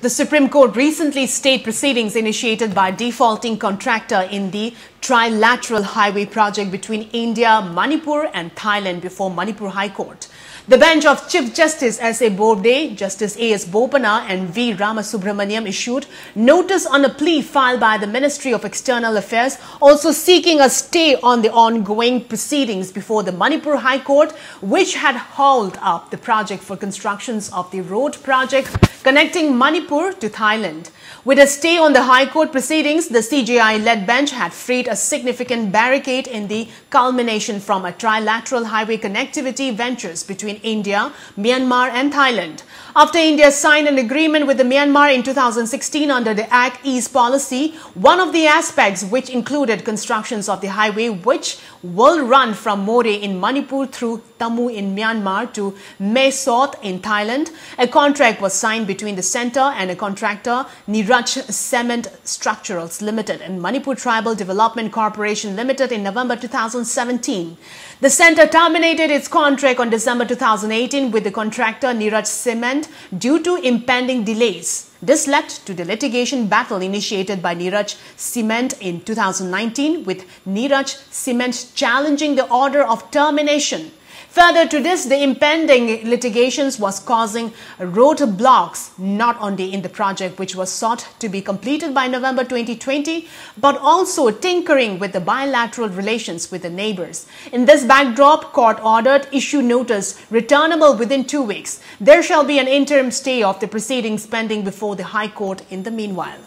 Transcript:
The Supreme Court recently stayed proceedings initiated by defaulting contractor in the trilateral highway project between India, Manipur and Thailand before Manipur High Court. The bench of Chief Justice S.A. Bobde, Justice A.S. Bopanna and V. Ramasubramanian issued notice on a plea filed by the Ministry of External Affairs also seeking a stay on the ongoing proceedings before the Manipur High Court which had hauled up the project for constructions of the road project connecting Manipur to Thailand. With a stay on the High Court proceedings, the CJI-led bench had freed a significant barricade in the culmination from a trilateral highway connectivity ventures between India, Myanmar and Thailand. After India signed an agreement with the Myanmar in 2016 under the Act East policy, one of the aspects which included constructions of the highway which will run from Moreh in Manipur through Tamu in Myanmar to Mae Sot in Thailand, a contract was signed between the centre and a contractor, Nirach Cement Structurals Limited and Manipur Tribal Development Corporation Limited in November 2017. The centre terminated its contract on December 2018 with the contractor Nirach Cement due to impending delays. This led to the litigation battle initiated by Nirach Cement in 2019 with Nirach Cement challenging the order of termination. Further to this, the impending litigations was causing roadblocks not only in the project which was sought to be completed by November 2020, but also tinkering with the bilateral relations with the neighbors. In this backdrop, court ordered issue notice returnable within two weeks. There shall be an interim stay of the proceedings pending before the High Court in the meanwhile.